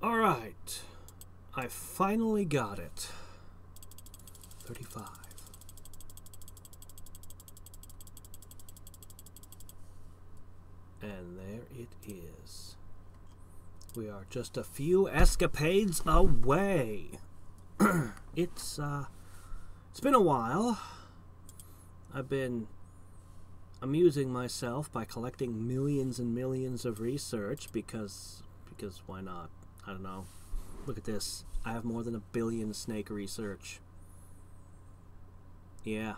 Alright. I finally got it. 35. And there it is. We are just a few escapades away. it's uh it's been a while. I've been amusing myself by collecting millions and millions of research because because why not? I don't know. Look at this. I have more than a billion snake research. Yeah.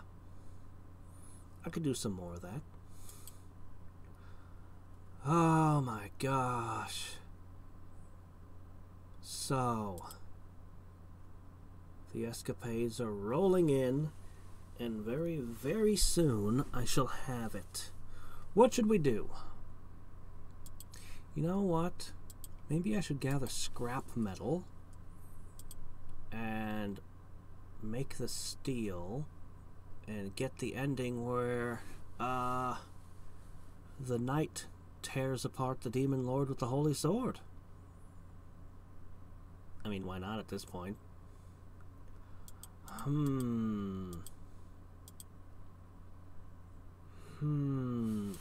I could do some more of that. Oh my gosh. So, the escapades are rolling in, and very, very soon I shall have it. What should we do? You know what? Maybe I should gather scrap metal and make the steel and get the ending where uh the knight tears apart the demon lord with the holy sword. I mean, why not at this point? Hmm. Hmm.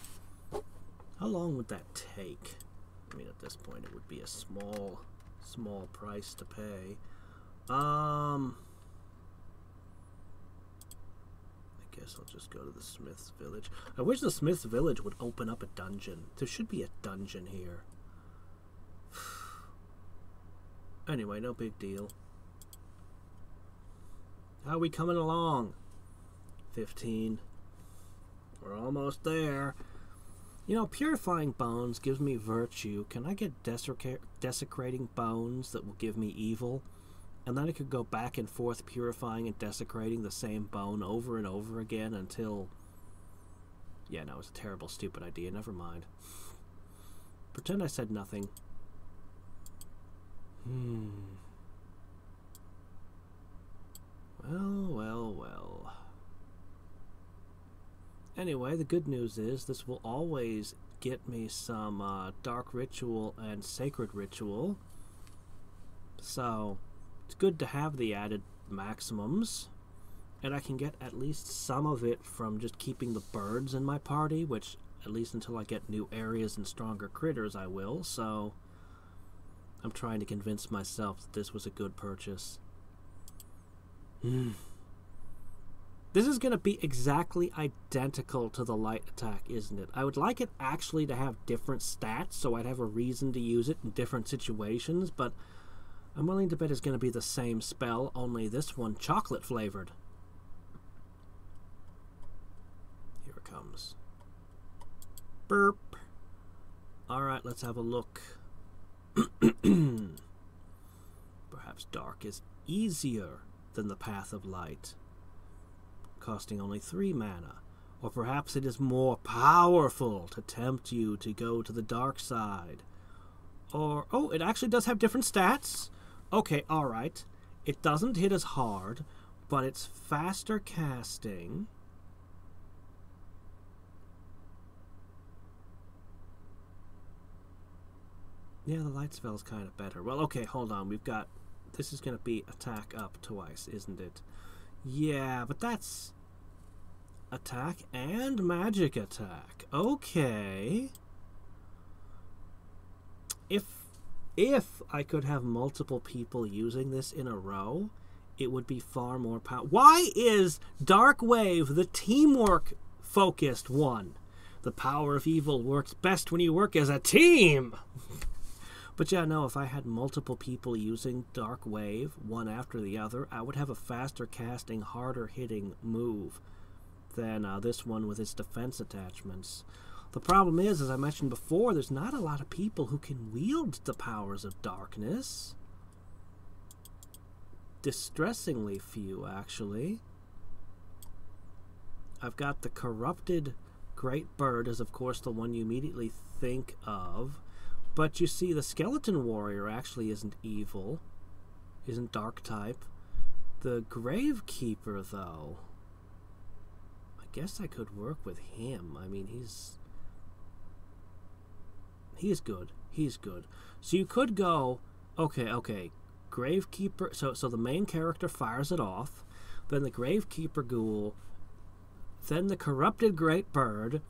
How long would that take? I mean, at this point, it would be a small, small price to pay. Um. I guess I'll just go to the Smith's Village. I wish the Smith's Village would open up a dungeon. There should be a dungeon here. anyway, no big deal. How are we coming along? 15. We're almost there. You know, purifying bones gives me virtue. Can I get desecrating bones that will give me evil? And then I could go back and forth purifying and desecrating the same bone over and over again until. Yeah, no, it's a terrible, stupid idea. Never mind. Pretend I said nothing. Hmm. Well, well, well. Anyway, the good news is this will always get me some uh, dark ritual and sacred ritual. So, it's good to have the added maximums. And I can get at least some of it from just keeping the birds in my party, which, at least until I get new areas and stronger critters, I will. So, I'm trying to convince myself that this was a good purchase. Hmm. This is going to be exactly identical to the light attack, isn't it? I would like it actually to have different stats, so I'd have a reason to use it in different situations, but I'm willing to bet it's going to be the same spell, only this one chocolate flavored. Here it comes. Burp. Alright, let's have a look. Perhaps dark is easier than the path of light costing only three mana. Or perhaps it is more powerful to tempt you to go to the dark side. Or, oh, it actually does have different stats. Okay, alright. It doesn't hit as hard, but it's faster casting. Yeah, the light spell's kind of better. Well, okay, hold on. We've got... This is going to be attack up twice, isn't it? Yeah, but that's attack and magic attack. Okay. If if I could have multiple people using this in a row, it would be far more power. Why is Dark Wave the teamwork focused one? The power of evil works best when you work as a team. But yeah, no, if I had multiple people using Dark Wave, one after the other, I would have a faster casting, harder hitting move than uh, this one with its defense attachments. The problem is, as I mentioned before, there's not a lot of people who can wield the powers of darkness. Distressingly few, actually. I've got the corrupted Great Bird as, of course, the one you immediately think of. But you see, the Skeleton Warrior actually isn't evil, isn't dark type. The Gravekeeper, though, guess I could work with him. I mean, he's. He's good. He's good. So you could go, Okay, okay. Gravekeeper. So, so the main character fires it off. Then the Gravekeeper Ghoul. Then the Corrupted Great Bird.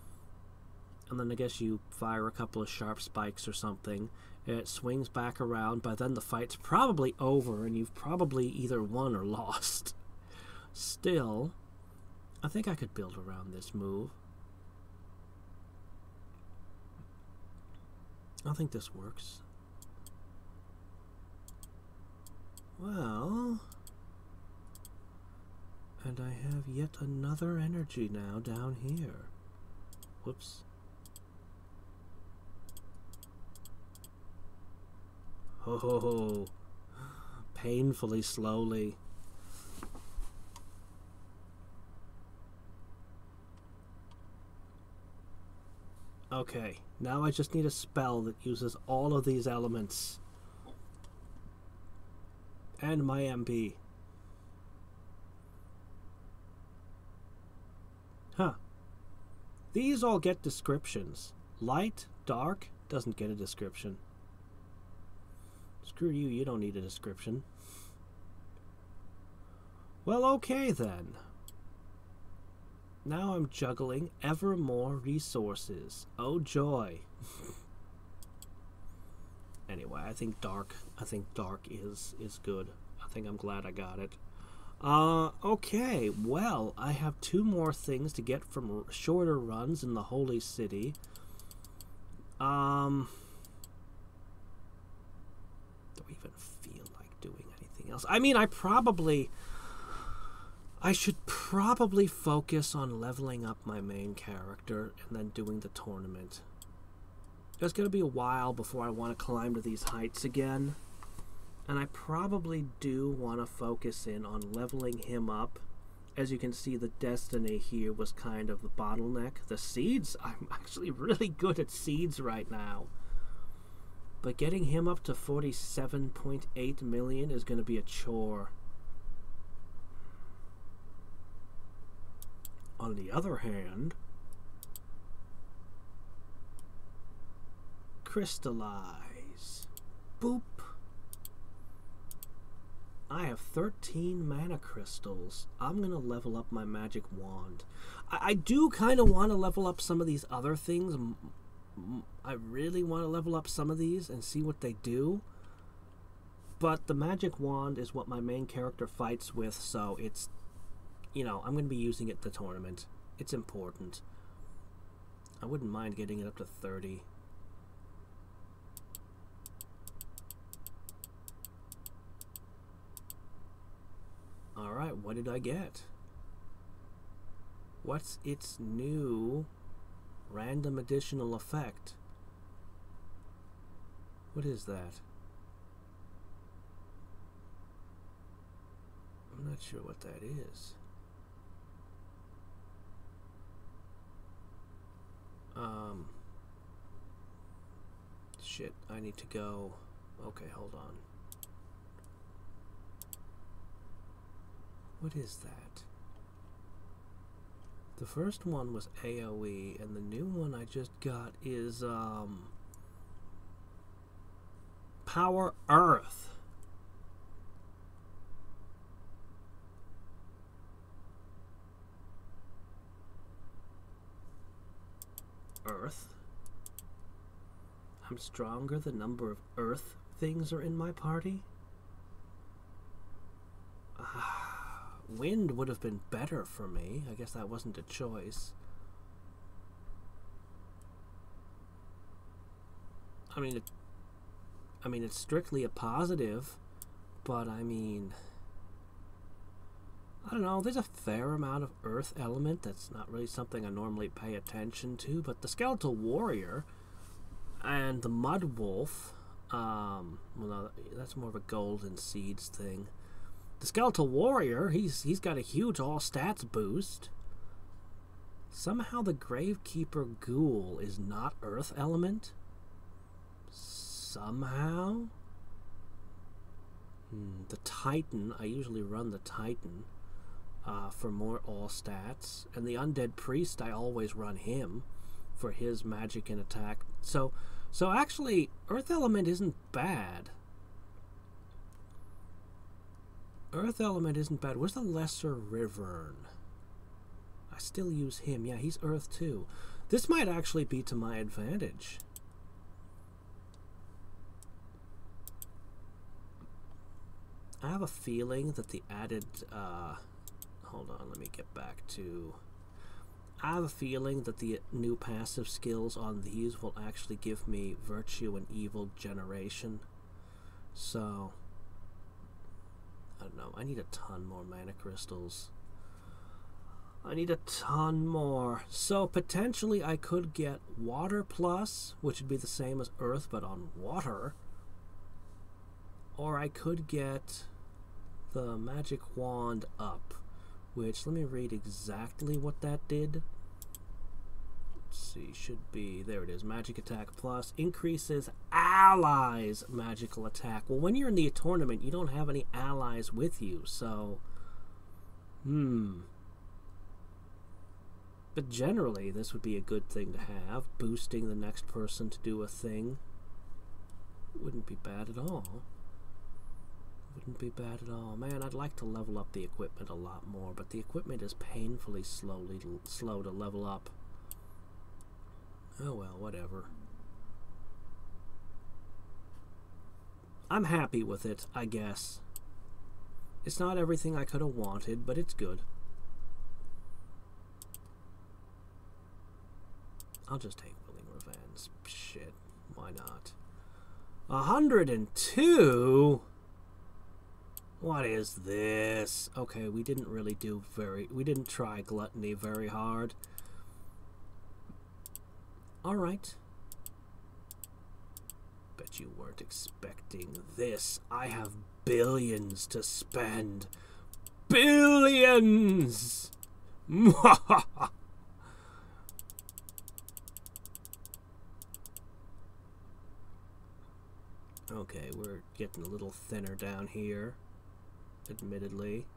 And then I guess you fire a couple of sharp spikes or something. It swings back around. By then the fight's probably over, and you've probably either won or lost. Still, I think I could build around this move. I think this works. Well, and I have yet another energy now down here. Whoops. Ho ho ho. Painfully slowly. Okay, now I just need a spell that uses all of these elements. And my MP. Huh. These all get descriptions. Light, dark, doesn't get a description. Screw you, you don't need a description. Well, okay then. Now I'm juggling ever more resources. Oh joy. anyway, I think dark I think dark is is good. I think I'm glad I got it. Uh okay, well, I have two more things to get from shorter runs in the holy city. Um do I even feel like doing anything else? I mean, I probably I should probably focus on leveling up my main character and then doing the tournament. It's going to be a while before I want to climb to these heights again. And I probably do want to focus in on leveling him up. As you can see, the destiny here was kind of the bottleneck. The seeds, I'm actually really good at seeds right now. But getting him up to 47.8 million is going to be a chore. On the other hand, crystallize. Boop. I have 13 mana crystals. I'm going to level up my magic wand. I, I do kind of want to level up some of these other things. I really want to level up some of these and see what they do. But the magic wand is what my main character fights with, so it's you know, I'm going to be using it the tournament. It's important. I wouldn't mind getting it up to 30. Alright, what did I get? What's its new random additional effect? What is that? I'm not sure what that is. Um, shit, I need to go. Okay, hold on. What is that? The first one was AoE, and the new one I just got is, um, Power Earth. Earth. I'm stronger the number of Earth things are in my party. Uh, wind would have been better for me. I guess that wasn't a choice. I mean, it, I mean, it's strictly a positive, but I mean, I don't know, there's a fair amount of earth element that's not really something I normally pay attention to, but the Skeletal Warrior and the Mud Wolf, um, well, no, that's more of a golden seeds thing. The Skeletal Warrior, he's he's got a huge all stats boost. Somehow the Gravekeeper Ghoul is not Earth element. Somehow. Hmm, the Titan, I usually run the Titan uh, for more all stats. And the Undead Priest, I always run him for his magic and attack. So, so actually, Earth Element isn't bad. Earth element isn't bad. Where's the lesser Wyvern? I still use him. Yeah, he's Earth too. This might actually be to my advantage. I have a feeling that the added, uh, hold on, let me get back to, I have a feeling that the new passive skills on these will actually give me virtue and evil generation. So, I don't know, I need a ton more mana crystals. I need a ton more. So potentially I could get water plus, which would be the same as earth but on water. Or I could get the magic wand up, which let me read exactly what that did. Let's see, should be, there it is, magic attack plus, increases allies magical attack. Well, when you're in the tournament, you don't have any allies with you, so, hmm. But generally, this would be a good thing to have, boosting the next person to do a thing. Wouldn't be bad at all. Wouldn't be bad at all. Man, I'd like to level up the equipment a lot more, but the equipment is painfully slowly slow to level up. Oh well, whatever. I'm happy with it, I guess. It's not everything I could have wanted, but it's good. I'll just take Willing Revenge. Shit, why not? 102? What is this? Okay, we didn't really do very... We didn't try Gluttony very hard. Alright. Bet you weren't expecting this. I have billions to spend. Billions! okay, we're getting a little thinner down here admittedly.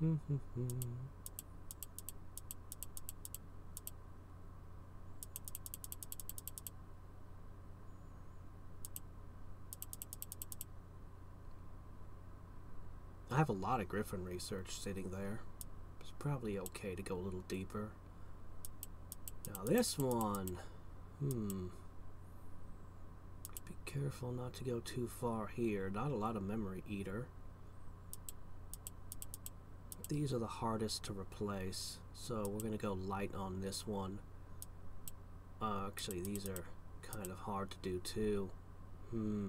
Hmm, hmm, hmm. I have a lot of Griffin research sitting there It's probably okay to go a little deeper. Now this one, hmm. Be careful not to go too far here. Not a lot of memory eater. These are the hardest to replace, so we're going to go light on this one. Uh, actually, these are kind of hard to do too. Hmm.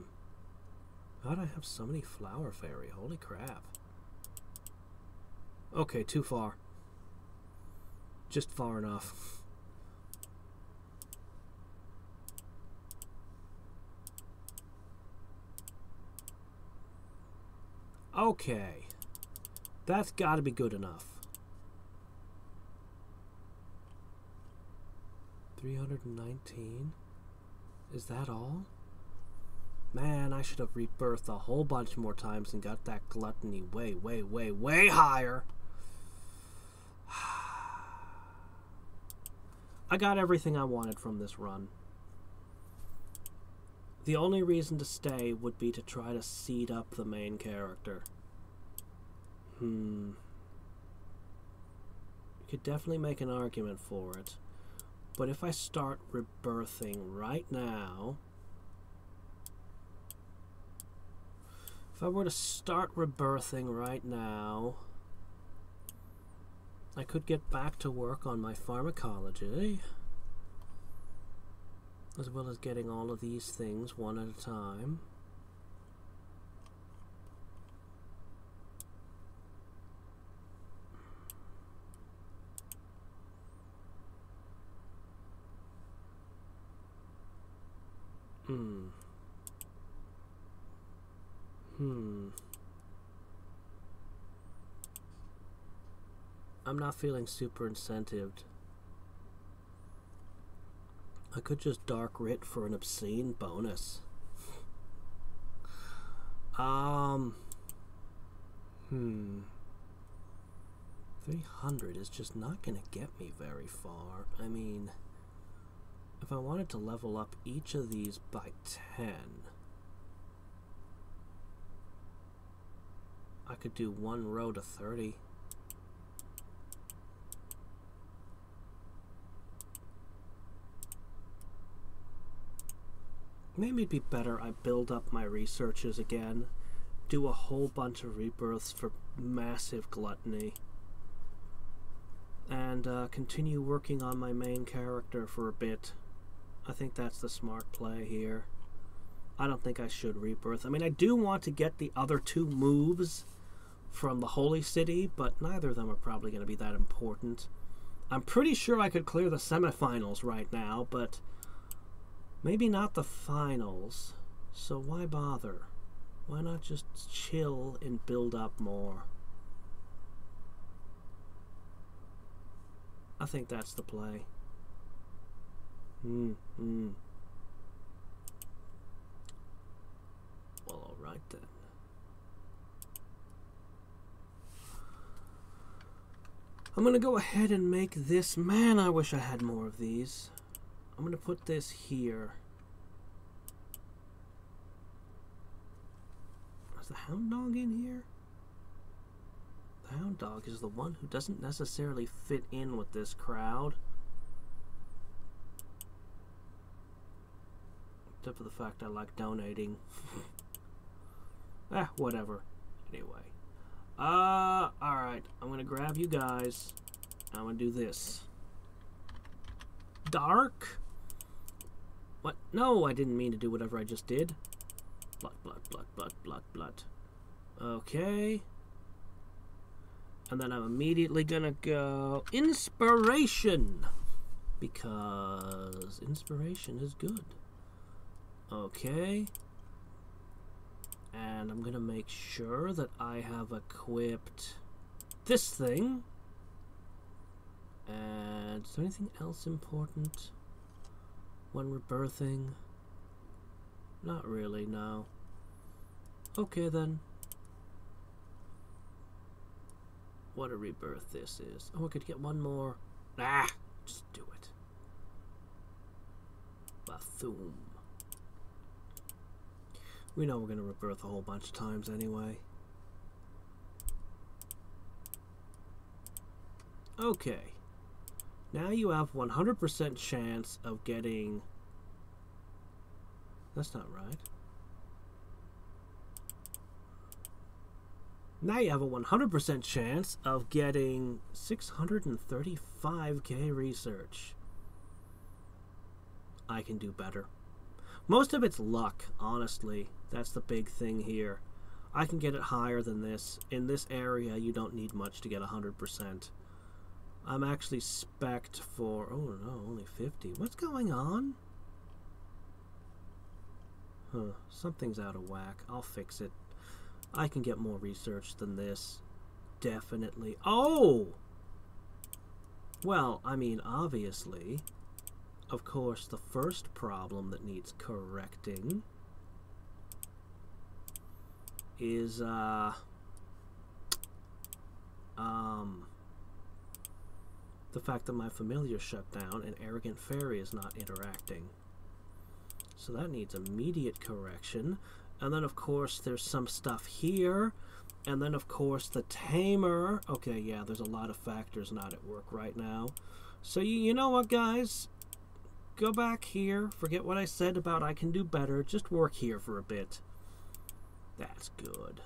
How'd I have so many flower fairy? Holy crap. Okay, too far. Just far enough. Okay. That's got to be good enough. 319? Is that all? Man, I should have rebirthed a whole bunch more times and got that gluttony way, way, way, way higher. I got everything I wanted from this run. The only reason to stay would be to try to seed up the main character. Hmm. You could definitely make an argument for it. But if I start rebirthing right now... If I were to start rebirthing right now... I could get back to work on my pharmacology, as well as getting all of these things one at a time. Hmm. Hmm. I'm not feeling super incentived. I could just dark writ for an obscene bonus. um. Hmm. 300 is just not going to get me very far. I mean, if I wanted to level up each of these by 10, I could do one row to 30. Maybe it'd be better I build up my researches again, do a whole bunch of rebirths for massive gluttony, and uh, continue working on my main character for a bit. I think that's the smart play here. I don't think I should rebirth. I mean, I do want to get the other two moves from the Holy City, but neither of them are probably going to be that important. I'm pretty sure I could clear the semifinals right now, but maybe not the finals. So why bother? Why not just chill and build up more? I think that's the play. Hmm, hmm. Well, alright then. I'm to go ahead and make this. Man, I wish I had more of these. I'm to put this here. Is the hound dog in here? The hound dog is the one who doesn't necessarily fit in with this crowd. Except for the fact I like donating. ah, whatever. Anyway. Uh, alright. I'm gonna grab you guys. I'm gonna do this. Dark? What? No, I didn't mean to do whatever I just did. Blood, blood, blood, blood, blood, blood. Okay. And then I'm immediately gonna go inspiration. Because inspiration is good. Okay. And I'm to make sure that I have equipped this thing. And is there anything else important when rebirthing? Not really, no. Okay then. What a rebirth this is. Oh, I could get one more. Ah, just do it. Bathoom. We know we're going to rebirth a whole bunch of times anyway. Okay. Now you have 100% chance of getting... That's not right. Now you have a 100% chance of getting 635k research. I can do better. Most of it's luck, honestly. That's the big thing here. I can get it higher than this. In this area, you don't need much to get 100%. I'm actually specced for... Oh, no, only 50. What's going on? Huh, something's out of whack. I'll fix it. I can get more research than this. Definitely. Oh! Well, I mean, obviously of course, the first problem that needs correcting is uh, um, the fact that my familiar shut down and Arrogant Fairy is not interacting. So that needs immediate correction. And then, of course, there's some stuff here. And then, of course, the tamer. Okay, yeah, there's a lot of factors not at work right now. So, you, you know what, guys? go back here, forget what I said about I can do better, just work here for a bit. That's good.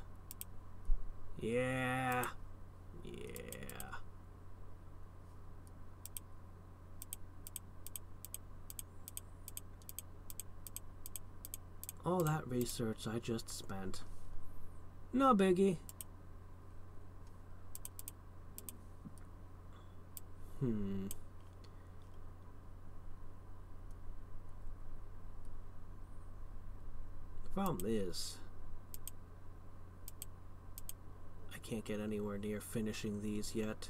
Yeah. Yeah. All that research I just spent. No biggie. Hmm. The problem is, I can't get anywhere near finishing these yet.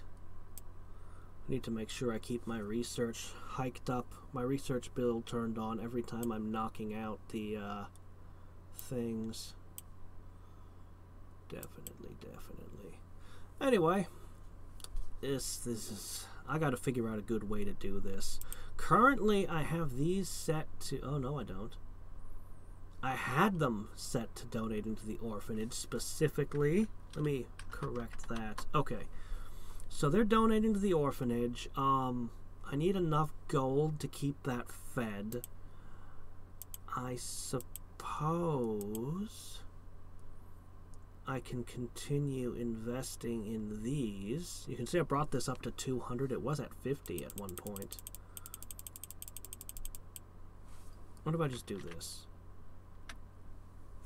I need to make sure I keep my research hiked up, my research build turned on every time I'm knocking out the uh, things. Definitely, definitely. Anyway, this this is I got to figure out a good way to do this. Currently, I have these set to. Oh no, I don't. I had them set to donating to the orphanage specifically. Let me correct that. Okay. So they're donating to the orphanage. Um, I need enough gold to keep that fed. I suppose I can continue investing in these. You can see I brought this up to 200. It was at 50 at one point. What if I just do this?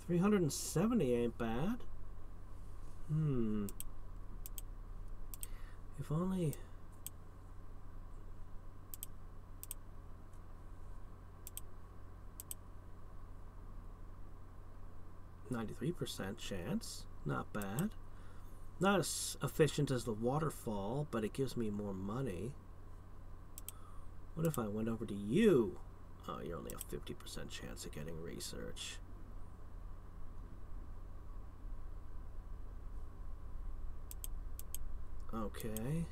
370 ain't bad. Hmm. If only... Ninety-three percent chance. Not bad. Not as efficient as the waterfall, but it gives me more money. What if I went over to you? Oh, you're only a 50% chance of getting research. Okay.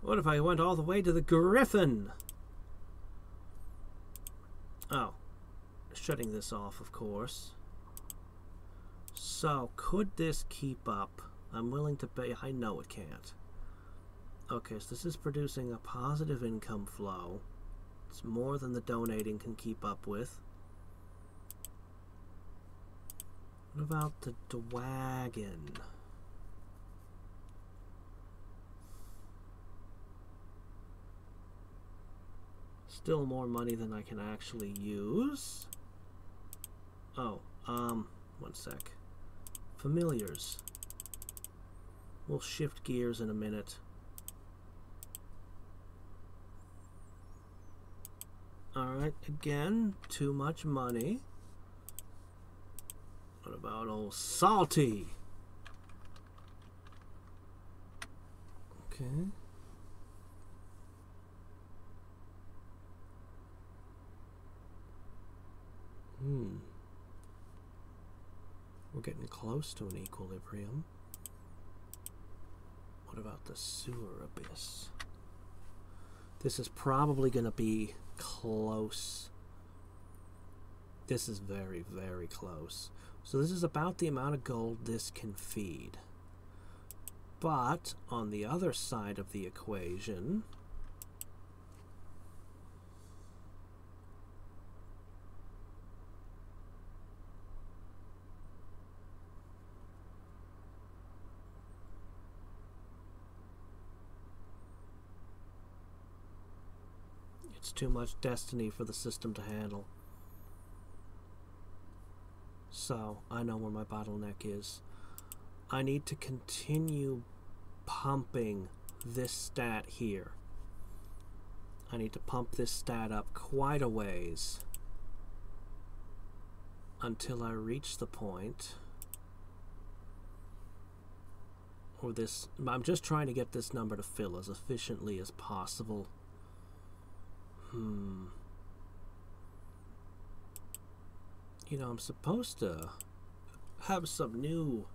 What if I went all the way to the Griffin? Oh. Shutting this off, of course. So, could this keep up? I'm willing to pay. I know it can't. Okay, so this is producing a positive income flow. It's more than the donating can keep up with. What about the wagon? Still more money than I can actually use. Oh, um, one sec. Familiars. We'll shift gears in a minute. Alright, again, too much money. What about old Salty? Okay. Hmm. We're getting close to an equilibrium. What about the sewer abyss? This is probably going to be close. This is very, very close. So this is about the amount of gold this can feed. But on the other side of the equation, too much destiny for the system to handle. So, I know where my bottleneck is. I need to continue pumping this stat here. I need to pump this stat up quite a ways until I reach the point or this I'm just trying to get this number to fill as efficiently as possible Hmm. You know, I'm supposed to have some new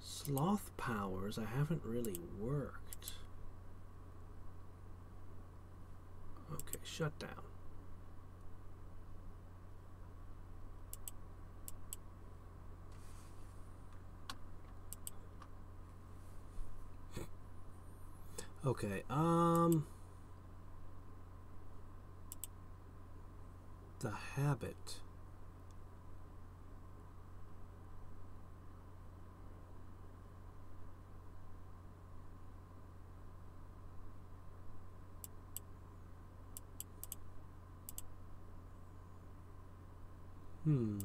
sloth powers. I haven't really worked. Okay, shut down. Okay, um... the habit. Hmm.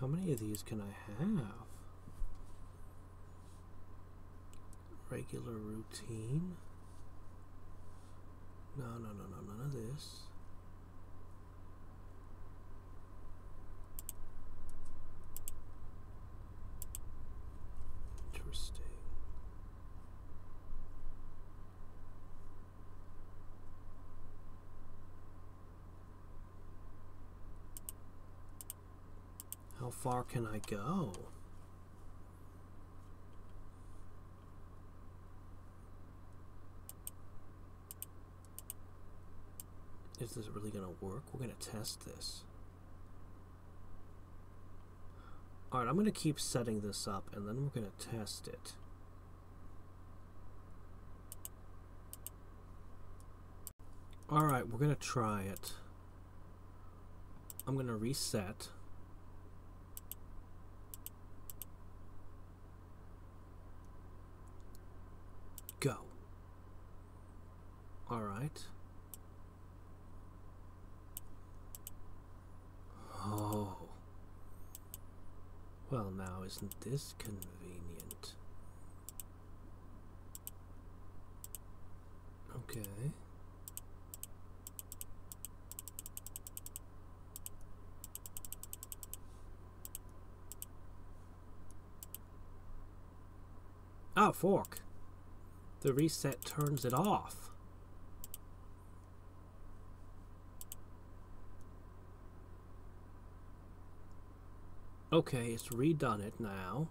How of these can I have? Regular routine. No, no, no, no, none of this. How far can I go? Is this really going to work? We're going to test this. Alright, I'm going to keep setting this up and then we're going to test it. Alright, we're going to try it. I'm going to reset. Go. Alright. Oh. Well, now, isn't this convenient? Okay. Ah, fork. The reset turns it off. Okay, it's redone it now.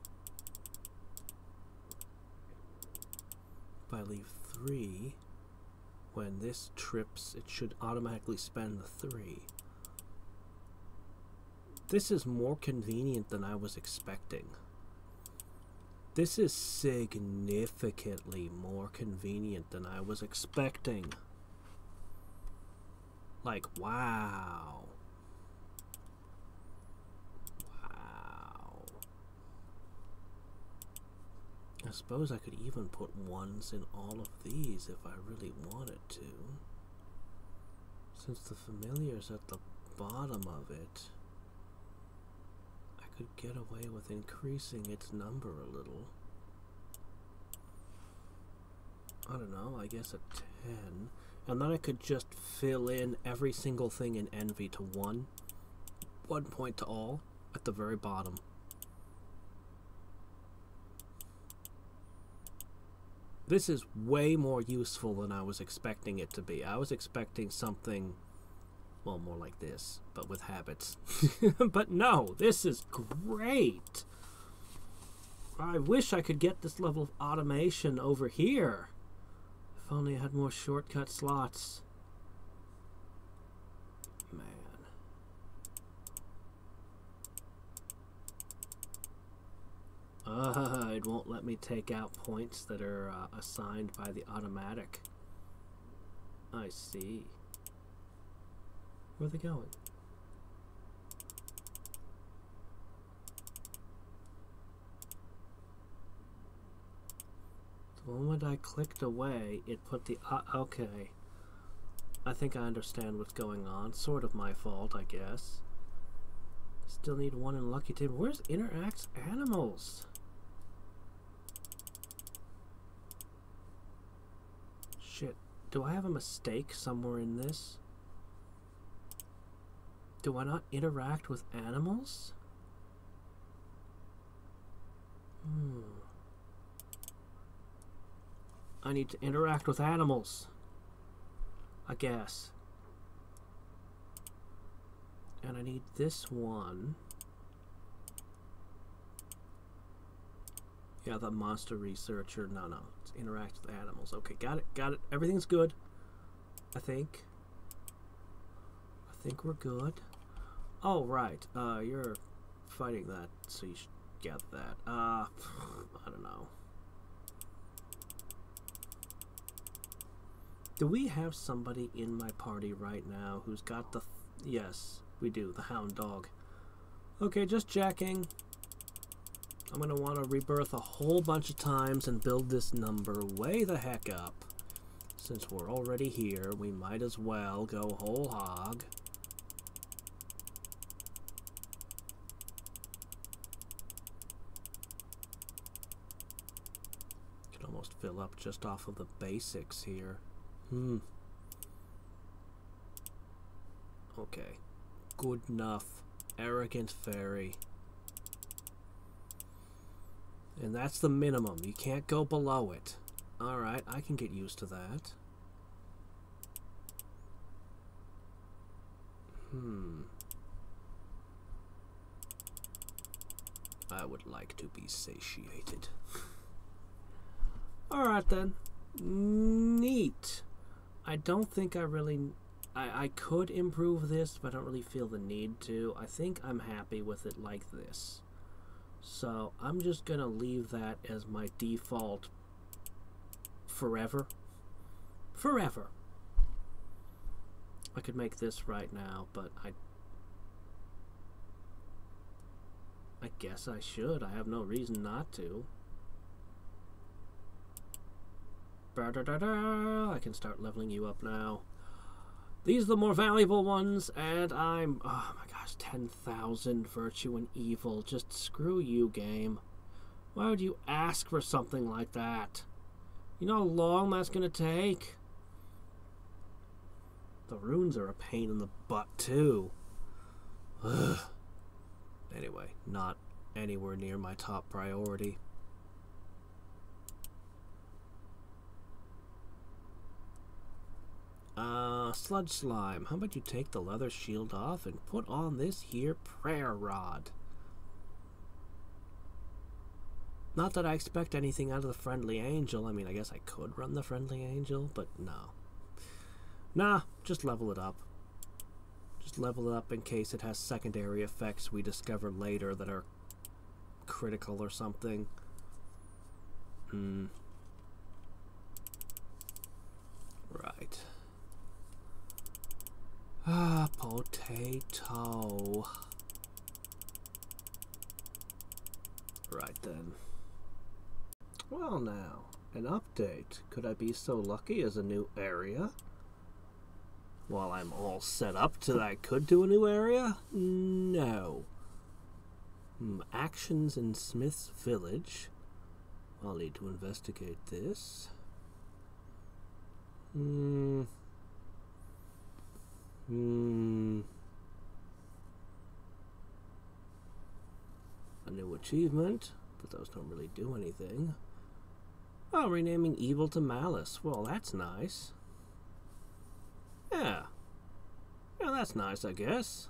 If I leave 3, when this trips, it should automatically spend the 3. This is more convenient than I was expecting. This is significantly more convenient than I was expecting. Like. Wow. I suppose I could even put ones in all of these if I really wanted to. Since the familiar's at the bottom of it I could get away with increasing its number a little. I don't know, I guess a 10. And then I could just fill in every single thing in Envy to 1. One point to all at the very bottom. This is way more useful than I was expecting it to be. I was expecting something well, more like this, but with habits. but no, this is great. I wish I could get this level of automation over here. If only I had more shortcut slots. Man. Uh, it won't let me take out points that are uh, assigned by the automatic. I see. Where are they going? The moment I clicked away, it put the... Uh, okay. I think I understand what's going on. Sort of my fault, I guess. Still need one in Lucky Table. Where's Interacts Animals? Shit. Do I have a mistake somewhere in this? Do I not interact with animals? Hmm. I need to interact with animals. I guess. And I need this one. Yeah, the monster researcher. No, no. It's interact with animals. Okay, got it, got it. Everything's good. I think. I think we're good. Oh, right. Uh, you're fighting that, so you should get that. Uh, I don't know. Do we have somebody in my party right now who's got the... yes, we do. The Hound Dog. Okay, just checking. I'm going to want to rebirth a whole bunch of times and build this number way the heck up. Since we're already here, we might as well go whole hog. Can almost fill up just off of the basics here. Hmm. Okay. Good enough. Arrogant fairy. And that's the minimum. You can't go below it. Alright, I can get used to that. Hmm. I would like to be satiated. Alright then. Neat. I don't think I really... I, I could improve this, but I don't really feel the need to. I think I'm happy with it like this. So I'm just going to leave that as my default forever. Forever. I could make this right now, but I I guess I should. I have no reason not to. I can start leveling you up now. These are the more valuable ones, and I'm... Oh my gosh, 10,000 virtue and evil. Just screw you, game. Why would you ask for something like that? You know how long that's going to take? The runes are a pain in the butt, too. Ugh. Anyway, not anywhere near my top priority. Uh, Sludge Slime, how about you take the leather shield off and put on this here prayer rod? Not that I expect anything out of the Friendly Angel. I mean, I guess I could run the Friendly Angel, but no. Nah, just level it up. Just level it up in case it has secondary effects we discover later that are critical or something. Hmm. Right. Ah, potato. Right then. Well now, an update. Could I be so lucky as a new area? While I'm all set up to that I could do a new area? No. Hmm, actions in Smith's Village. I'll need to investigate this. Hmm. Hmm. A new achievement, but those don't really do anything. Oh, renaming evil to malice. Well, that's nice. Yeah. Yeah, that's nice, I guess.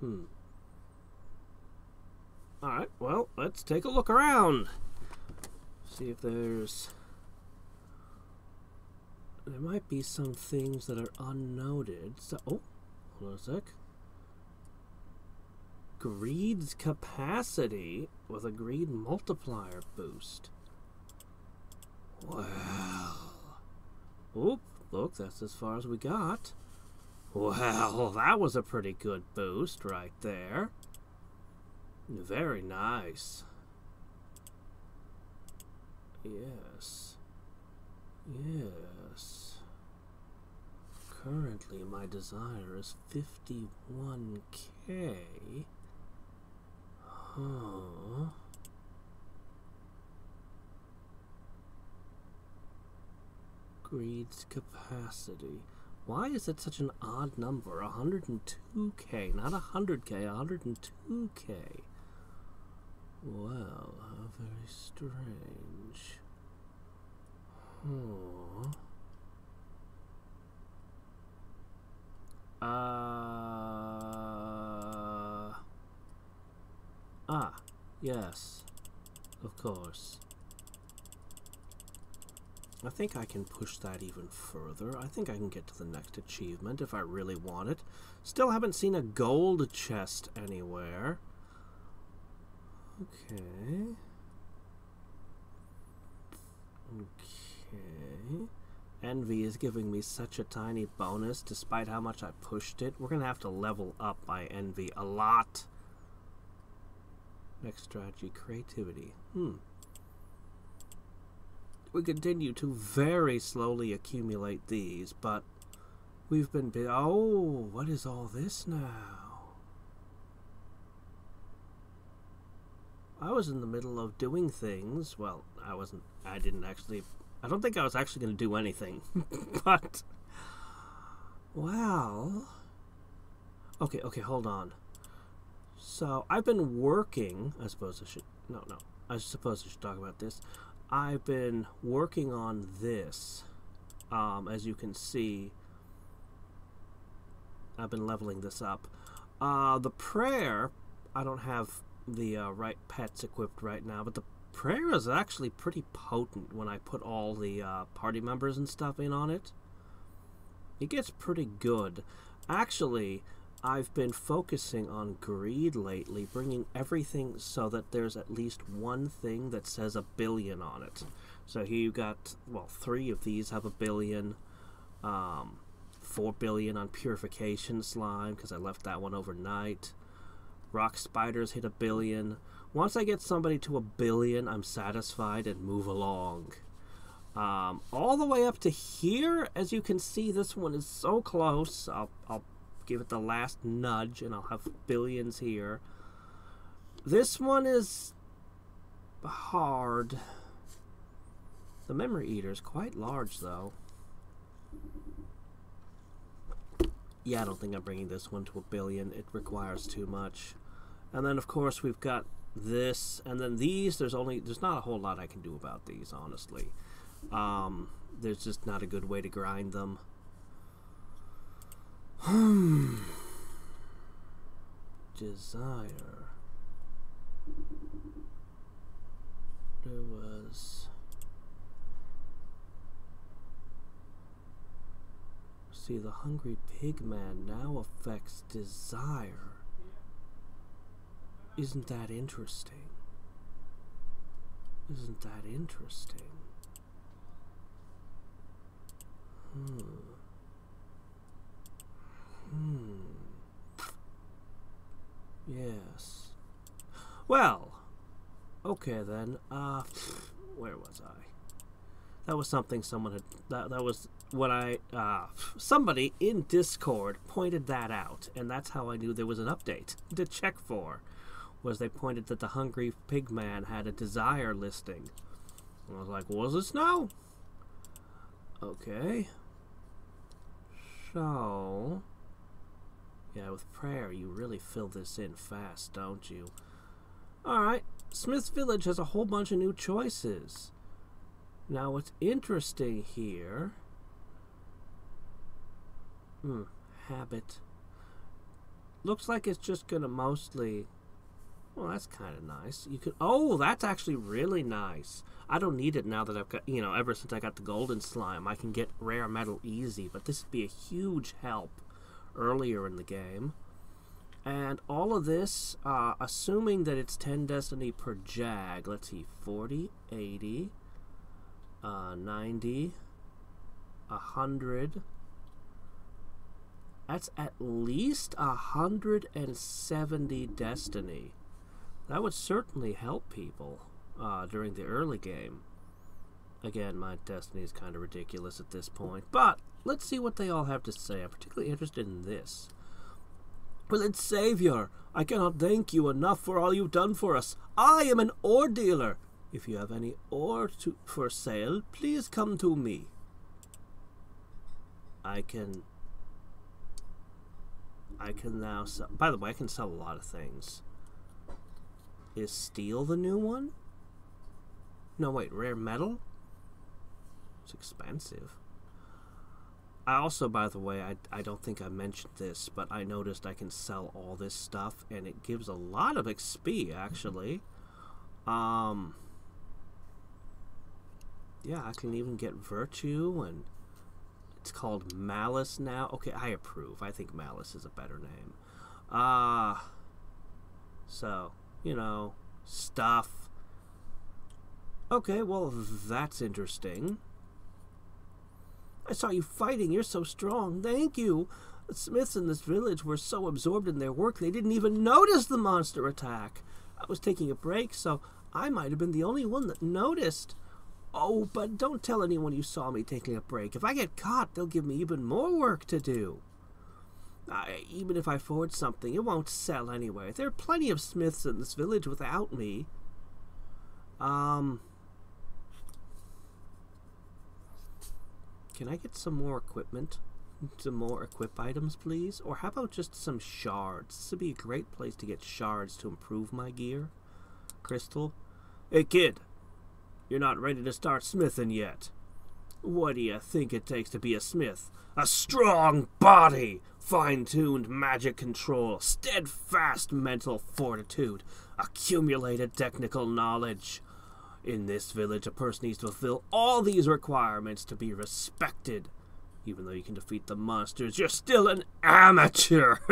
Hmm. Alright, well, let's take a look around. See if there's there might be some things that are unnoted. So, oh, hold on a sec. Greed's capacity with a greed multiplier boost. Well. Oop, look, that's as far as we got. Well, that was a pretty good boost right there. Very nice. Yes. Yes. Currently, my desire is 51k. Huh. Greed's capacity. Why is it such an odd number? 102k, not 100k, 102k. Well, how very strange. Hmm. Uh. Ah, yes. Of course. I think I can push that even further. I think I can get to the next achievement if I really want it. Still haven't seen a gold chest anywhere. Okay. Okay. Envy is giving me such a tiny bonus despite how much I pushed it. We're going to have to level up my Envy a lot. Next strategy, creativity. Hmm. We continue to very slowly accumulate these, but we've been... Oh, what is all this now? I was in the middle of doing things. Well, I wasn't. I didn't actually. I don't think I was actually going to do anything. but. Well. Okay, okay, hold on. So, I've been working. I suppose I should. No, no. I suppose I should talk about this. I've been working on this. Um, as you can see, I've been leveling this up. Uh, the prayer, I don't have the uh, right pets equipped right now, but the prayer is actually pretty potent when I put all the uh, party members and stuff in on it. It gets pretty good. Actually, I've been focusing on greed lately, bringing everything so that there's at least one thing that says a billion on it. So here you got, well, three of these have a billion. Um, four billion on purification slime because I left that one overnight. Rock spiders hit a billion. Once I get somebody to a billion, I'm satisfied and move along. Um, all the way up to here, as you can see, this one is so close. I'll, I'll give it the last nudge and I'll have billions here. This one is hard. The memory eater is quite large, though. Yeah, I don't think I'm bringing this one to a billion. It requires too much. And then, of course, we've got this, and then these. There's only there's not a whole lot I can do about these, honestly. Um, there's just not a good way to grind them. Hmm. Desire. There was. See, the hungry pig man now affects desire. Isn't that interesting? Isn't that interesting? Hmm. Hmm. Yes. Well, okay then. Uh, where was I? That was something someone had. That that was what I. Uh, somebody in Discord pointed that out, and that's how I knew there was an update to check for. Was they pointed that the Hungry Pig Man had a desire listing. And I was like, was it snow? Okay. So. Yeah, with prayer, you really fill this in fast, don't you? Alright, Smith's Village has a whole bunch of new choices. Now, what's interesting here... Hmm, habit. Looks like it's just to mostly... Well, that's kind of nice. You could... Oh, that's actually really nice. I don't need it now that I've got, you know, ever since I got the golden slime, I can get rare metal easy, but this would be a huge help earlier in the game. And all of this, uh, assuming that it's 10 destiny per jag, let's see, 40, 80, uh, 90, 100. That's at least 170 destiny. That would certainly help people uh, during the early game. Again, my destiny is kind of ridiculous at this point, but let's see what they all have to say. I'm particularly interested in this. Blessed Savior, I cannot thank you enough for all you've done for us. I am an ore dealer. If you have any ore to, for sale, please come to me. I can... I can now sell... By the way, I can sell a lot of things. Is steel the new one? No, wait, rare metal? It's expensive. I also, by the way, I, I don't think I mentioned this, but I noticed I can sell all this stuff, and it gives a lot of XP, actually. Um, yeah, I can even get Virtue, and it's called Malice now. Okay, I approve. I think Malice is a better name. Ah, uh, so, you know, stuff. Okay, well, that's interesting. I saw you fighting. You're so strong. Thank you. The Smiths in this village were so absorbed in their work they didn't even notice the monster attack. I was taking a break, so I might have been the only one that noticed. Oh, but don't tell anyone you saw me taking a break. If I get caught, they'll give me even more work to do. I, even if I forge something, it won't sell anyway. There are plenty of smiths in this village without me. Um, Can I get some more equipment? Some more equip items, please? Or how about just some shards? This would be a great place to get shards to improve my gear. Crystal? Hey, kid. You're not ready to start smithing yet. What do you think it takes to be a smith? A strong body, fine tuned magic control, steadfast mental fortitude, accumulated technical knowledge. In this village, a person needs to fulfill all these requirements to be respected. Even though you can defeat the monsters, you're still an amateur!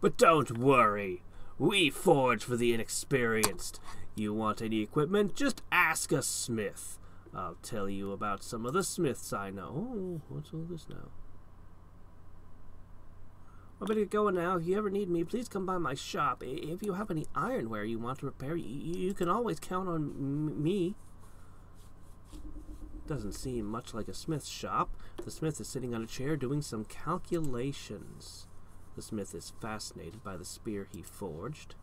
but don't worry. We forge for the inexperienced. You want any equipment? Just ask a smith. I'll tell you about some of the smiths I know. Oh, what's all this now? I better get going now. If you ever need me, please come by my shop. If you have any ironware you want to repair, you, can always count on me. Doesn't seem much like a smith's shop. The smith is sitting on a chair doing some calculations. The smith is fascinated by the spear he forged.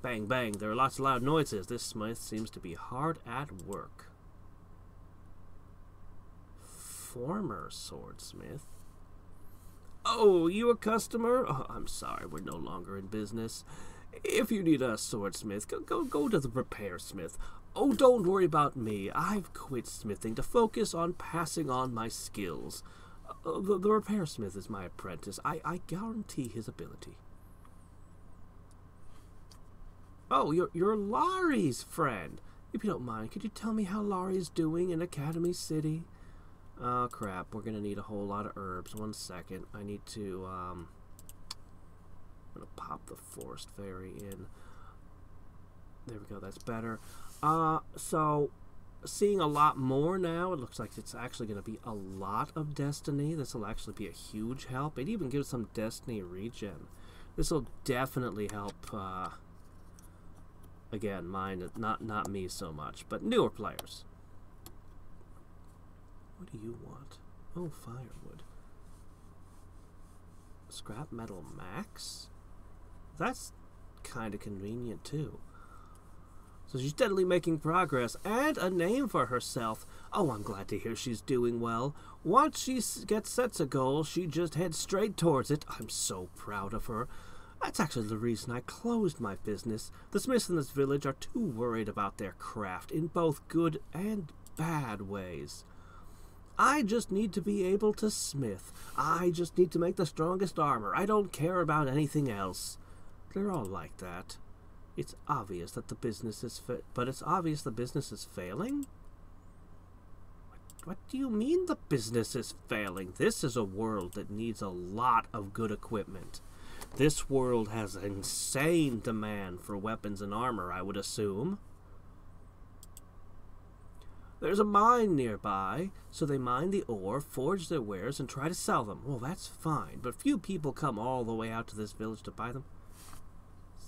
Bang, bang, there are lots of loud noises. This smith seems to be hard at work. Former swordsmith. Oh, you a customer? Oh, I'm sorry, we're no longer in business. If you need a swordsmith, go, go, go to the repair smith. Oh, don't worry about me. I've quit smithing to focus on passing on my skills. Uh, the, the repair smith is my apprentice. I, I guarantee his ability. Oh, you're, you're Laurie's friend. If you don't mind, could you tell me how Laurie's doing in Academy City? Oh crap, we're gonna need a whole lot of herbs. One second, I need to, um, I'm gonna pop the forest fairy in. There we go, that's better. Uh, so, seeing a lot more now, it looks like it's actually gonna be a lot of Destiny. This will actually be a huge help. It even gives some Destiny regen. This will definitely help, uh, again, mine, not, not me so much, but newer players. What do you want? Oh, firewood. Scrap metal max? That's kind of convenient, too. So she's steadily making progress and a name for herself. Oh, I'm glad to hear she's doing well. Once she gets sets a goal, she just heads straight towards it. I'm so proud of her. That's actually the reason I closed my business. The Smiths in this village are too worried about their craft in both good and bad ways. I just need to be able to smith. I just need to make the strongest armor. I don't care about anything else. They're all like that. It's obvious that the business is fa- but it's obvious the business is failing? What, what do you mean the business is failing? This is a world that needs a lot of good equipment. This world has insane demand for weapons and armor, I would assume. There's a mine nearby, so they mine the ore, forge their wares, and try to sell them. Well, that's fine, but few people come all the way out to this village to buy them.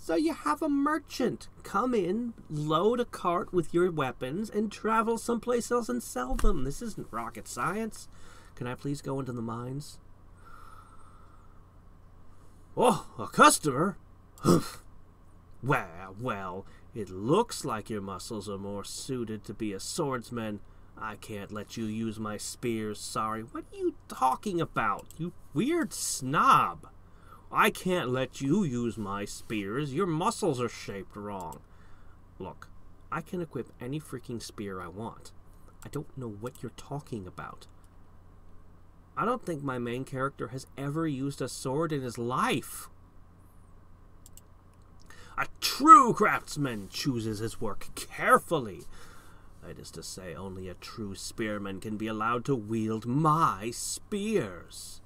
So you have a merchant come in, load a cart with your weapons, and travel someplace else and sell them. This isn't rocket science. Can I please go into the mines? Oh, a customer? well, well, it looks like your muscles are more suited to be a swordsman. I can't let you use my spears, sorry. What are you talking about, you weird snob? I can't let you use my spears. Your muscles are shaped wrong. Look, I can equip any freaking spear I want. I don't know what you're talking about. I don't think my main character has ever used a sword in his life. A true craftsman chooses his work carefully. That is to say, only a true spearman can be allowed to wield my spears.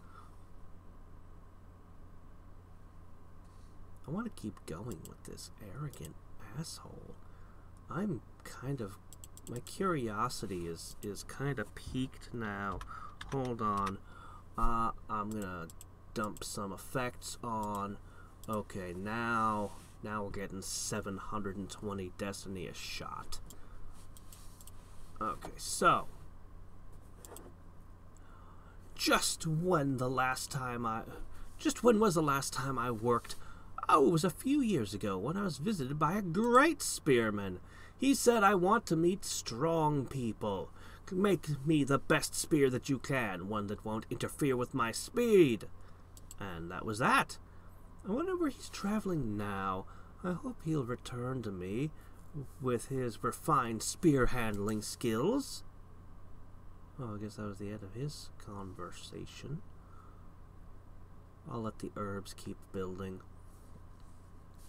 I want to keep going with this arrogant asshole. I'm kind of my curiosity is is kind of peaked now. Hold on. Uh, I'm gonna dump some effects on. Okay, now now we're getting 720 Destiny a shot. Okay, so. Just when the last time I. Just when was the last time I worked? Oh, it was a few years ago when I was visited by a great spearman. He said, I want to meet strong people. Make me the best spear that you can, one that won't interfere with my speed. And that was that. I wonder where he's traveling now. I hope he'll return to me with his refined spear handling skills. Oh, I guess that was the end of his conversation. I'll let the herbs keep building.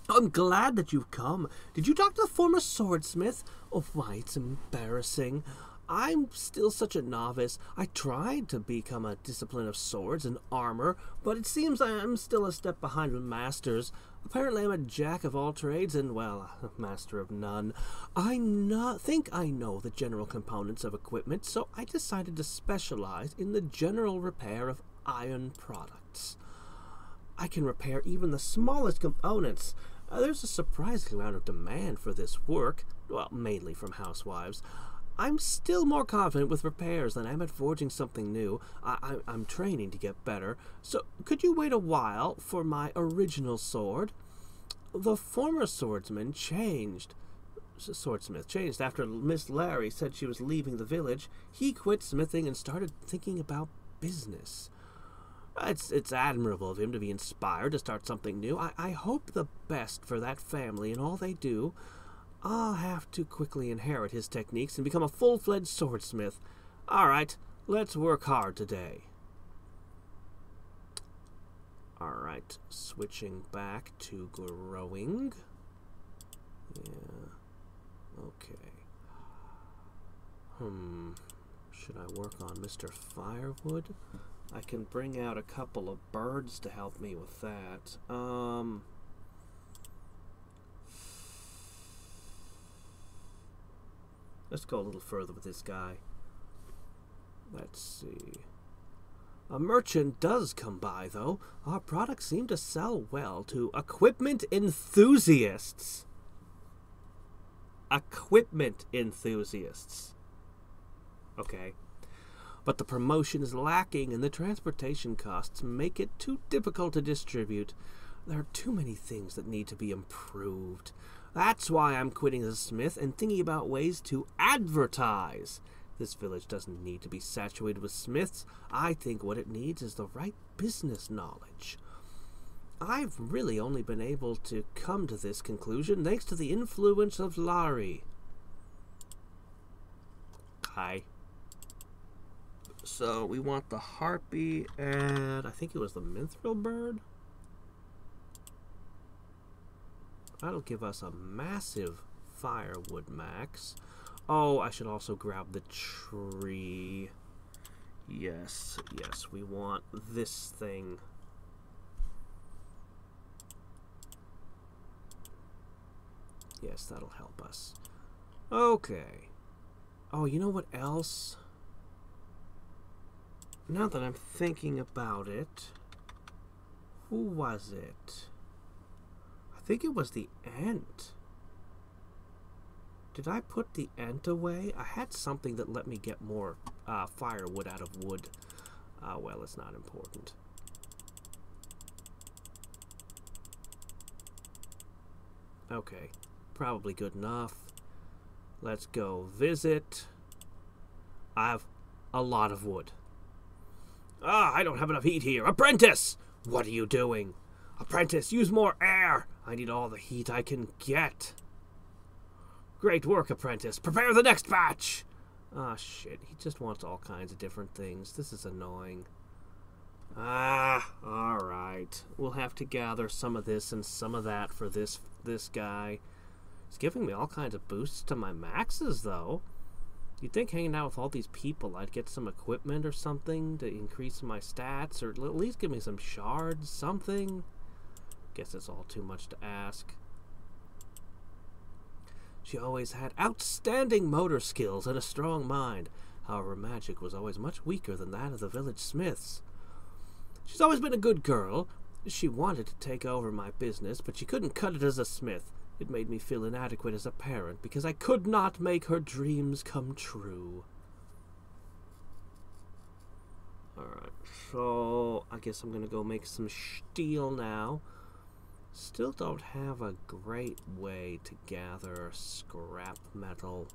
I'm glad that you've come. Did you talk to the former swordsmith? Oh, why, it's embarrassing. I'm still such a novice. I tried to become a discipline of swords and armor, but it seems I'm still a step behind the masters. Apparently, I'm a jack of all trades and, well, a master of none. I no- think I know the general components of equipment, so I decided to specialize in the general repair of iron products. I can repair even the smallest components. Uh, there's a surprising amount of demand for this work, well, mainly from housewives. I'm still more confident with repairs than I am at forging something new. I, am training to get better. So, could you wait a while for my original sword? The former swordsman changed. Swordsmith changed after Miss Larry said she was leaving the village. He quit smithing and started thinking about business. It's, it's admirable of him to be inspired to start something new. I, I hope the best for that family and all they do. I'll have to quickly inherit his techniques and become a full fledged swordsmith. All right, let's work hard today. All right, switching back to growing. Yeah, okay. Hmm, should I work on Mr. Firewood? I can bring out a couple of birds to help me with that. Um. Let's go a little further with this guy. Let's see. A merchant does come by, though. Our products seem to sell well to equipment enthusiasts. Equipment enthusiasts. Okay. But the promotion is lacking and the transportation costs make it too difficult to distribute. There are too many things that need to be improved. That's why I'm quitting as a smith and thinking about ways to advertise. This village doesn't need to be saturated with smiths. I think what it needs is the right business knowledge. I've really only been able to come to this conclusion thanks to the influence of Larry. Hi. So we want the harpy and I think it was the mithril bird. That'll give us a massive firewood max. Oh, I should also grab the tree. Yes, yes, we want this thing. Yes, that'll help us. Okay. Oh, you know what else? Now that I'm thinking about it, who was it? Think it was the ant. Did I put the ant away? I had something that let me get more uh, firewood out of wood. Uh, well, it's not important. Okay, probably good enough. Let's go visit. I have a lot of wood. Ah, I don't have enough heat here. Apprentice! What are you doing? Apprentice, use more air! I need all the heat I can get. Great work, apprentice. Prepare the next batch! Ah, oh, shit. He just wants all kinds of different things. This is annoying. Ah, alright. We'll have to gather some of this and some of that for this this guy. He's giving me all kinds of boosts to my maxes, though. You'd think hanging out with all these people, I'd get some equipment or something to increase my stats, or at least give me some shards, something. Guess it's all too much to ask. She always had outstanding motor skills and a strong mind. However, magic was always much weaker than that of the village smiths. She's always been a good girl. She wanted to take over my business, but she couldn't cut it as a smith. It made me feel inadequate as a parent because I could not make her dreams come true. Alright, so I guess I'm gonna go make some steel now. Still don't have a great way to gather scrap metal.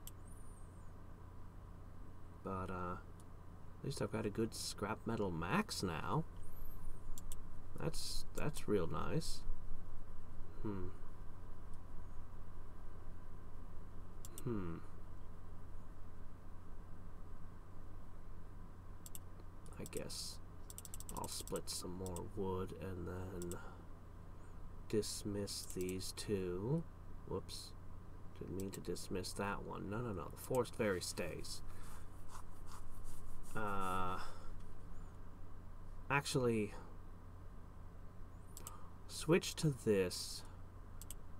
But, uh, at least I've got a good scrap metal max now. That's, that's real nice. Hmm. Hmm. I guess I'll split some more wood and then dismiss these two. Whoops. Didn't mean to dismiss that one. No, no, no. The forest fairy stays. Uh, actually, switch to this.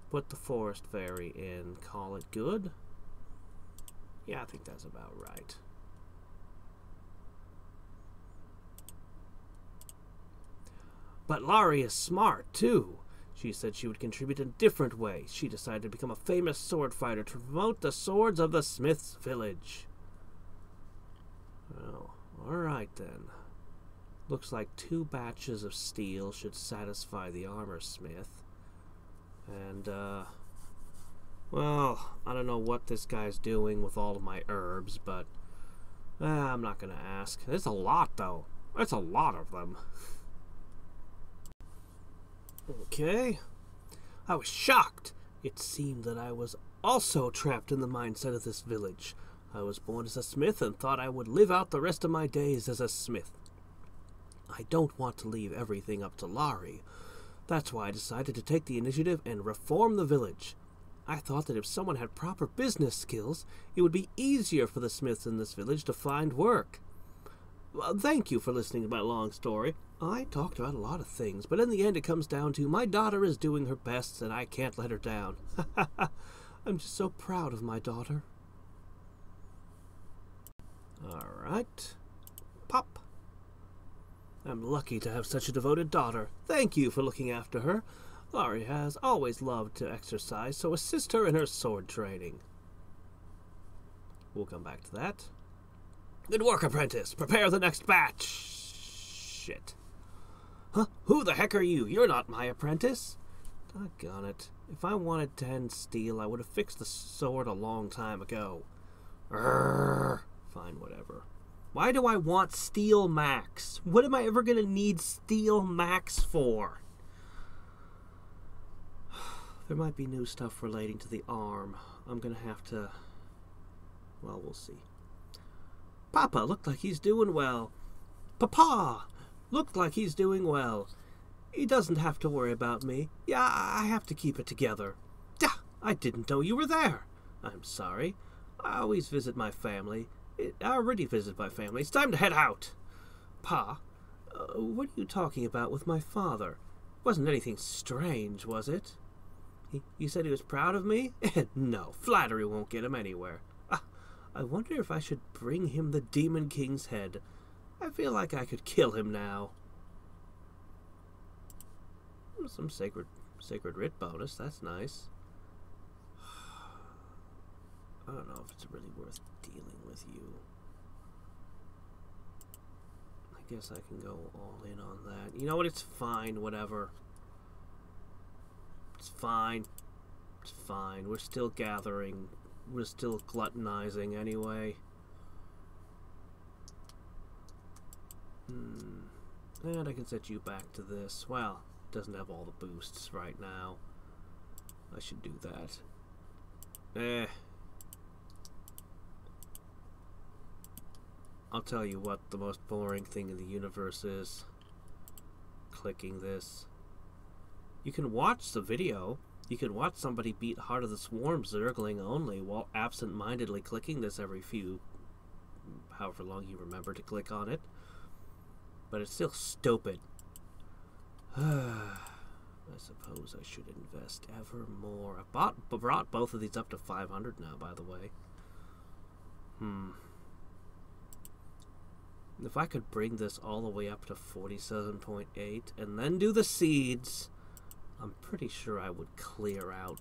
Put the forest fairy in. Call it good. Yeah, I think that's about right. But Laurie is smart, too. She said she would contribute in different ways. She decided to become a famous sword fighter to promote the swords of the Smith's village. Well, alright then. Looks like two batches of steel should satisfy the armor smith. And, uh, well, I don't know what this guy's doing with all of my herbs, but uh, I'm not going to ask. There's a lot, though. There's a lot of them. okay. I was shocked. It seemed that I was also trapped in the mindset of this village. I was born as a smith and thought I would live out the rest of my days as a smith. I don't want to leave everything up to Laurie. That's why I decided to take the initiative and reform the village. I thought that if someone had proper business skills, it would be easier for the Smiths in this village to find work. Well, thank you for listening to my long story. I talked about a lot of things, but in the end it comes down to my daughter is doing her best and I can't let her down. I'm just so proud of my daughter. Alright. Pop. I'm lucky to have such a devoted daughter. Thank you for looking after her. Laurie has always loved to exercise, so assist her in her sword training. We'll come back to that. Good work, apprentice. Prepare the next batch. Shit. Huh? Who the heck are you? You're not my apprentice. Doggone it. If I wanted ten steel, I would have fixed the sword a long time ago. Urgh. Fine, whatever. Why do I want Steel Max? What am I ever going to need Steel Max for? There might be new stuff relating to the arm. I'm going to have to... Well, we'll see. Papa looked like he's doing well. Papa looked like he's doing well. He doesn't have to worry about me. Yeah, I have to keep it together. Yeah, I didn't know you were there. I'm sorry. I always visit my family. I already visited my family. It's time to head out. Pa, uh, what are you talking about with my father? Wasn't anything strange, was it? He, you said he was proud of me? no, flattery won't get him anywhere. I wonder if I should bring him the Demon King's head. I feel like I could kill him now. Some sacred sacred writ bonus, that's nice. I don't know if it's really worth dealing with you. I guess I can go all in on that. You know what? It's fine, whatever. It's fine. It's fine. We're still gathering. We're still gluttonizing anyway. Hmm. And I can set you back to this. Well, it doesn't have all the boosts right now. I should do that. Eh. I'll tell you what the most boring thing in the universe is. Clicking this. You can watch the video. You can watch somebody beat Heart of the Swarm zergling only while absent-mindedly clicking this every few... however long you remember to click on it. But it's still stupid. I suppose I should invest ever more. I bought, brought both of these up to 500 now, by the way. Hmm. If I could bring this all the way up to 47.8 and then do the seeds... I'm pretty sure I would clear out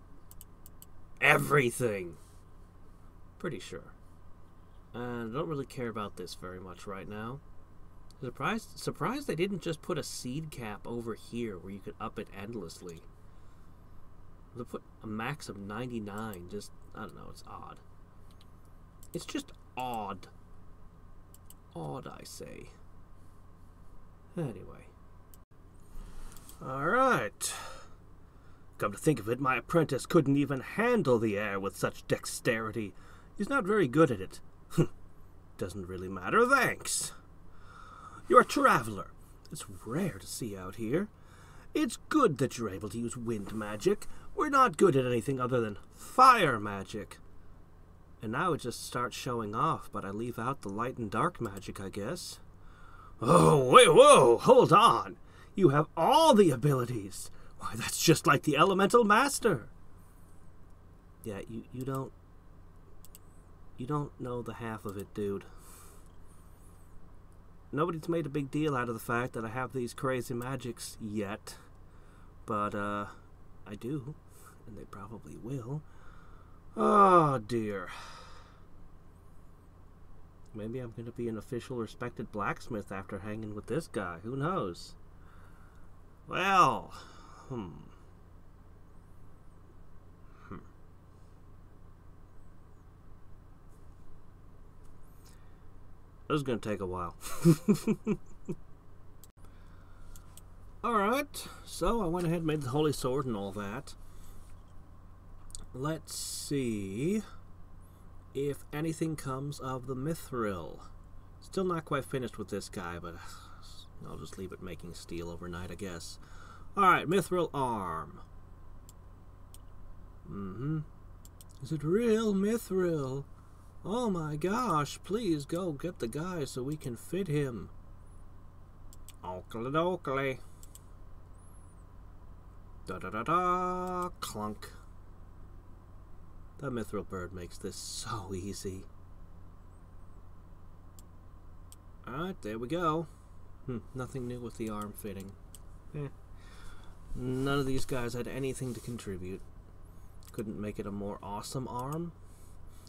everything. Pretty sure. And I don't really care about this very much right now. Surprised, surprised they didn't just put a seed cap over here where you could up it endlessly. They put a max of 99. Just, I don't know, it's odd. It's just odd. Odd, I say. Anyway. Alright. Come to think of it, my apprentice couldn't even handle the air with such dexterity. He's not very good at it. Doesn't really matter, thanks. You're a traveler. It's rare to see out here. It's good that you're able to use wind magic. We're not good at anything other than fire magic. And now it just starts showing off, but I leave out the light and dark magic, I guess. Oh, wait, whoa, hold on. You have all the abilities. Why, that's just like the Elemental Master. Yeah, you, you don't... You don't know the half of it, dude. Nobody's made a big deal out of the fact that I have these crazy magics yet. But, uh, I do. And they probably will. Oh, dear. Maybe I'm going to be an official respected blacksmith after hanging with this guy. Who knows? Well, hmm. Hmm. This is going to take a while. Alright, so I went ahead and made the Holy Sword and all that. Let's see if anything comes of the Mithril. Still not quite finished with this guy, but I'll just leave it making steel overnight, I guess. Alright, Mithril Arm. Mm-hmm. Is it real Mithril? Oh my gosh, please go get the guy so we can fit him. Oakley dokley. Da da da da clunk. That mithril bird makes this so easy. Alright, there we go. Hmm, nothing new with the arm fitting. Eh. None of these guys had anything to contribute. Couldn't make it a more awesome arm?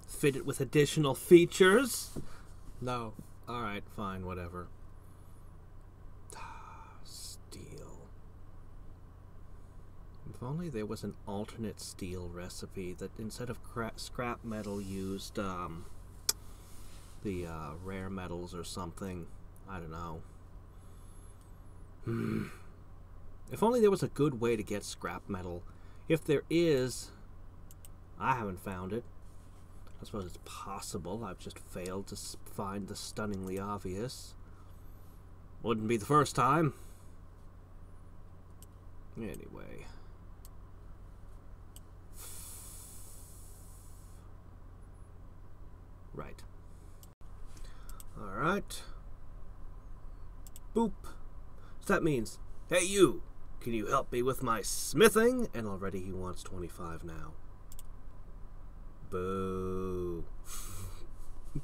Fit it with additional features? No. Alright, fine, whatever. Steel. If only there was an alternate steel recipe that instead of scrap metal used um, the uh, rare metals or something. I don't know. Hmm. If only there was a good way to get scrap metal. If there is, I haven't found it. I suppose it's possible. I've just failed to find the stunningly obvious. Wouldn't be the first time. Anyway. Right. Alright. Boop. So that means, hey you, can you help me with my smithing? And already he wants 25 now. Boo.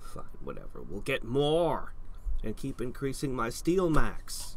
Fine, whatever. We'll get more. And keep increasing my steel max.